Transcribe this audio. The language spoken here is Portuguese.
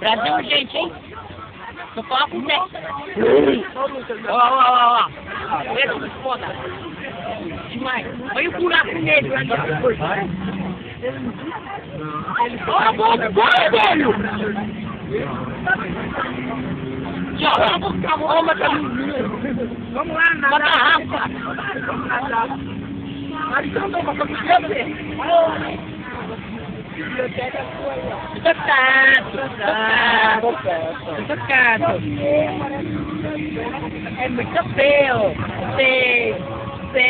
Brasil. Urgente, hein? Falando com você. Ó, ó, ó, ó. Esse foda. Demais. Olha o buraco negro ali, ó. Olha a boca, bora, velho! Tchau, vamos cá, vamos lá, Vamos lá, Uma nadar. garrafa. Vamos nadar. Então, toma, vamos ver. Toccato, toccato, em È cấp feo. Sì, sì.